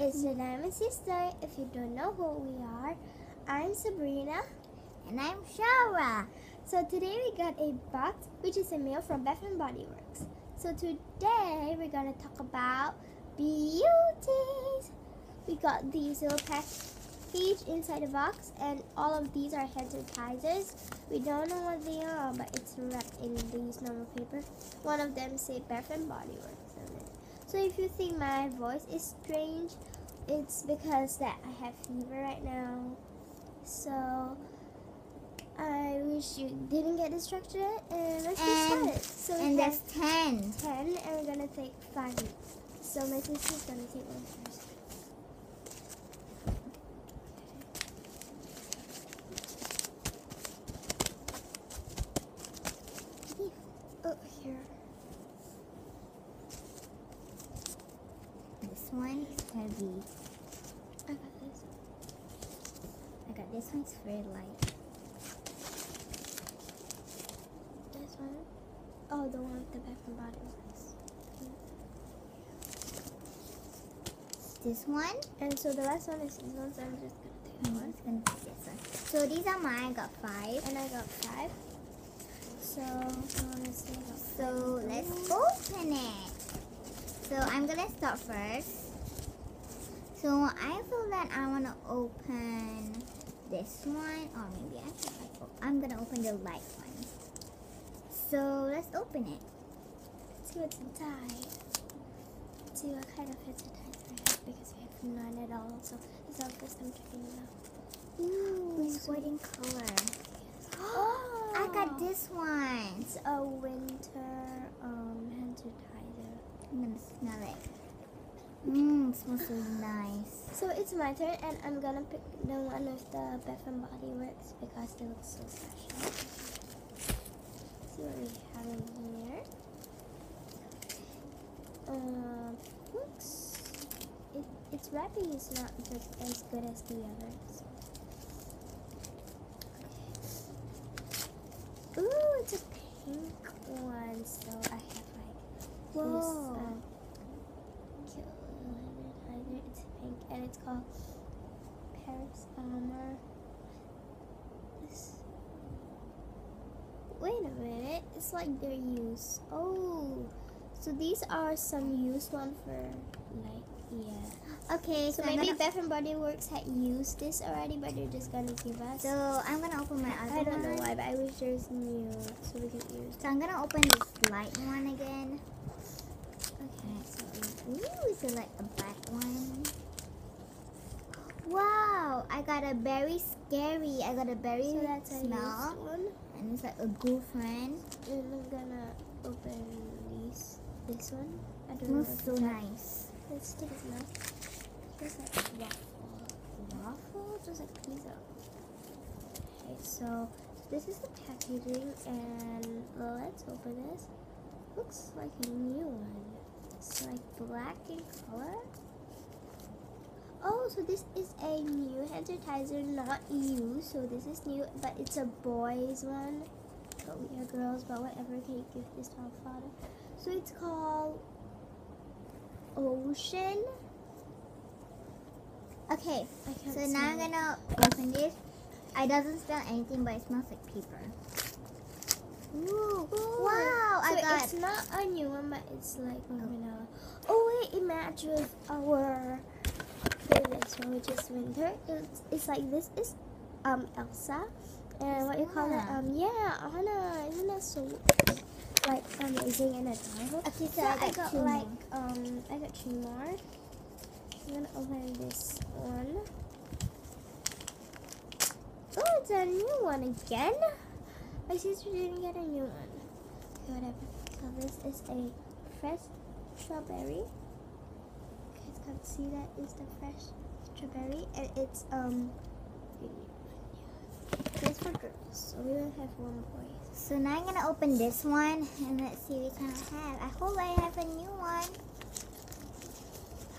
It's your Diamond Sister. If you don't know who we are, I'm Sabrina. And I'm Shara. So today we got a box, which is a mail from Bath and Body Works. So today we're gonna talk about beauties. We got these little package inside the box, and all of these are hand sanitizers. We don't know what they are, but it's wrapped in these normal paper. One of them say Bath and Body Works. So if you think my voice is strange, it's because that I have fever right now. So I wish you didn't get distracted and let's get And- started. So And there's 10. 10 and we're gonna take 5 minutes. So my sister's gonna take one first. Oh, here. This one is heavy. I got this. I got this very light. This one. Oh, the one with the Bath and Body Works. This one. And so the last one is this one, so I'm just gonna take I'm one. just gonna take this one. So these are mine. I got five. And I got 5. So, I wanna So let's open it. So I'm gonna start first. So I feel that I wanna open this one, or maybe I should like. I'm gonna open the light one. So let's open it. Let's see what's inside. Let's see what kind of sanitizer I have because we have none at all. So this is our first time checking it out. Ooh, it's so- white in color. Oh, I got this one. It's a winter um hand sanitizer. I'm gonna smell it. Mmm, smells really nice. So it's my turn, and I'm gonna pick the one with the Bath and Body Works because they look so special. see what we have in here. Um, looks. It, its wrapping is not just as good as the others. Okay. Ooh, it's a pink one. So I have like Whoa. this. Uh, cute little sanitizer. It's pink called Paris Amour. This. Wait a minute. It's like they're used. Oh, so these are some used one for like yeah. Okay, So so, maybe gonna, Bath and Body Works had used this already, but they're just gonna give us. so I'm gonna open my other one. I don't know why, but I wish there's new so we can use. So I'm gonna open this light one again. Okay, so Ooh, is it like a black one? Wow, I got a berry scary. I got a berry so that's a smell, and it's like a girlfriend. And I'm gonna open these. This one. I don't know. Smells if so nice. Let's take it now. Just like waffle. Waffle? Just like pizza. Okay, so this is the packaging and let's open this. Looks like a new one. It's like black in color. Oh, so this is a new sanitizer, not you. So this is new, but it's a boys one. But we are girls, but whatever. Can you give this to our father? So it's called Ocean. Okay, I can't so now I'm gonna open this. I doesn't smell anything, but it smells like paper. Ooh, wow! So I got it's not a new one, but it's like vanilla. Oh wait, it matches with playlist one, which is winter. It's, it's like this is um Elsa, and what you call it? Um yeah, Anna. Isn't that so like amazing and adorable? Okay, so So I I got like um I got two more. I'm gonna open this one. Oh, it's a new one again. My sister didn't get a new one. Okay, whatever. So this is a fresh strawberry. See that is the fresh strawberry, and it's um. It's for girls, so we will have one boy. So now I'm gonna open this one and let's see what kind I have. I hope I have a new one.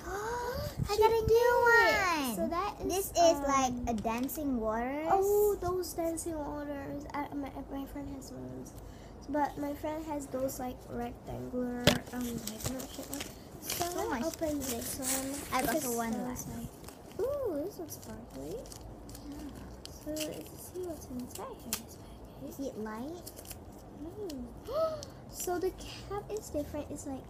I got a new one. So that is this is like um, a dancing waters. Oh, those dancing waters. I, my, my friend has those. But my friend has those like rectangular, um, like no shit one. So I'm much. open this one. I got the one left. was Ooh, this one's sparkly. So let's see what's inside here. This package. Is it light? Mm. so the cap is different. It's like like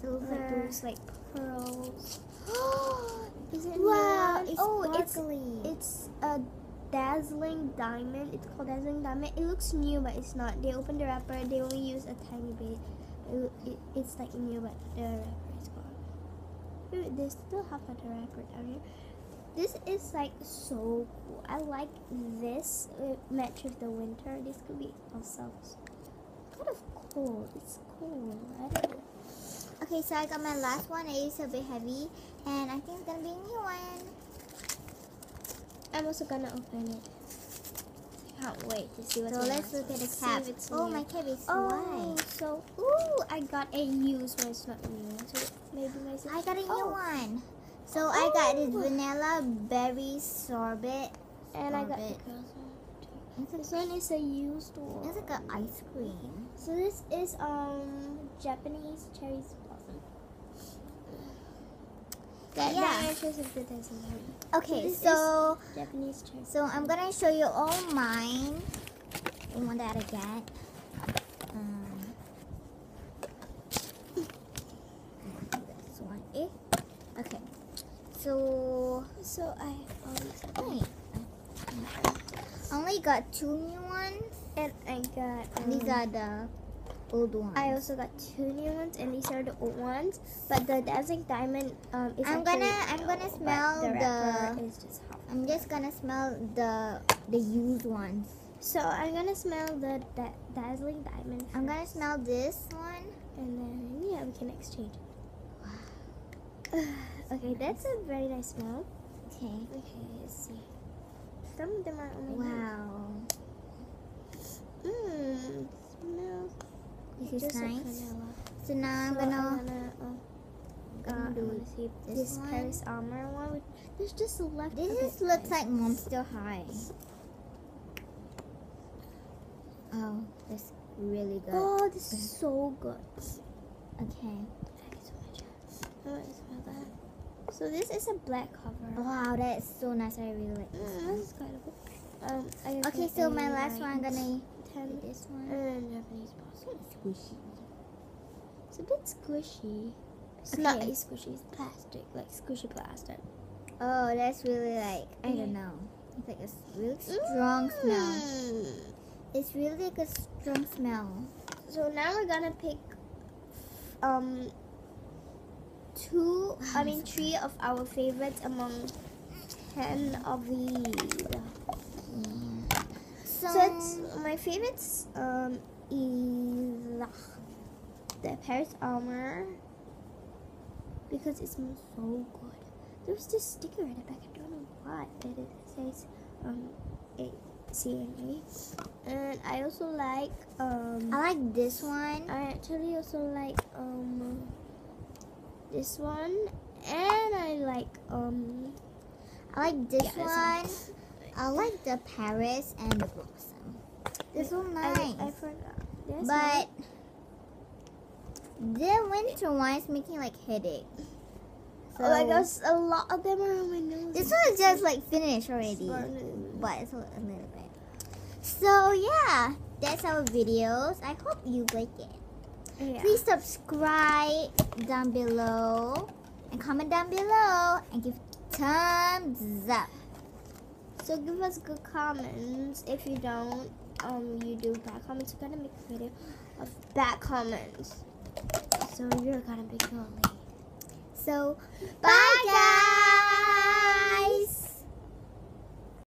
Silver. those like pearls. is it wow, it's oh, it's sparkly. it's a dazzling diamond. It's called dazzling diamond. It looks new, but it's not. They opened the wrapper. They only use a tiny bit. It, it, it's like new, but the wrapper is. Ooh, They still have the wrapper down here. This is like so cool. I like this. It match with the winter. This could be also kind of cool. It's cool. I don't know. Okay, so I got my last one. It is a bit heavy, and I think it's gonna be a new one. I'm also gonna open it. Can't wait to see what's So let's look at the cap. Oh, new. my cap is Oh, white. so ooh, I got a used one. It's not new. So maybe my sister. I got a new Oh, one. So I got this Oh. vanilla berry sorbet. and I got the Sorbet. girls one too. It's This one is a used one. it's like an ice cream. So this is um Japanese cherry blossom. That, Yeah. that matches with the Okay, so Japanese cherry. so I'm gonna show you all mine. The one that I get. Um, this one. Eh? Okay. So So I um. I only got two new ones. and I got And these um, are the old ones. I also got two new ones, and these are the old ones. But the dazzling diamond um is I'm gonna- I'm gonna but smell the the- is just. I'm just gonna smell the the used ones. So I'm gonna smell the da- dazzling diamond. I'm gonna smell this one. and then yeah, we can exchange. okay, that's a very nice smell. Okay. Okay, let's see. Some of them are only Wow. Mmm, smells This is nice. So now I'm So gonna. gonna, uh, gonna uh, do I'm see this this. Paris Amour one. With, there's just a left. This is, looks like Monster High. Oh, that's really good. Oh, this is so good. Okay. Thank you so much. I want to smell that. So this is a black cover. Wow, that is so nice. I really like this Mm, one. this is kind of good. Um, I Okay, so my last one, I'm gonna do this one. and Japanese blossom. Squishy. It's a bit squishy. It's not Okay. squishy. It's plastic, like squishy plastic. Oh, that's really like I Okay. don't know. It's like a really strong smell. Mm. It's really like a strong smell. So now we're gonna pick um two I mean three of our favorites among ten of these. So, So it's my favorites um is the Paris Amour because it smells so good. There's this sticker in the back. I don't know why, but it says um a CNA. And I also like um I like this one. I actually also like um this one and I like um I like this Yeah, one. one. I like the Paris and the Blossom. This one so I, nice. I forgot. There's but the winter one is making like headache. So oh my gosh, a lot of them are on my nose. this one is just like finished already, but it's a little bit. So yeah, that's our videos. I hope you like it. Yeah. Please subscribe down below and comment down below and give thumbs up. So give us good comments. If you don't, um, you do bad comments. We're gonna make a video of bad comments. So you're gonna be girly. So bye guys.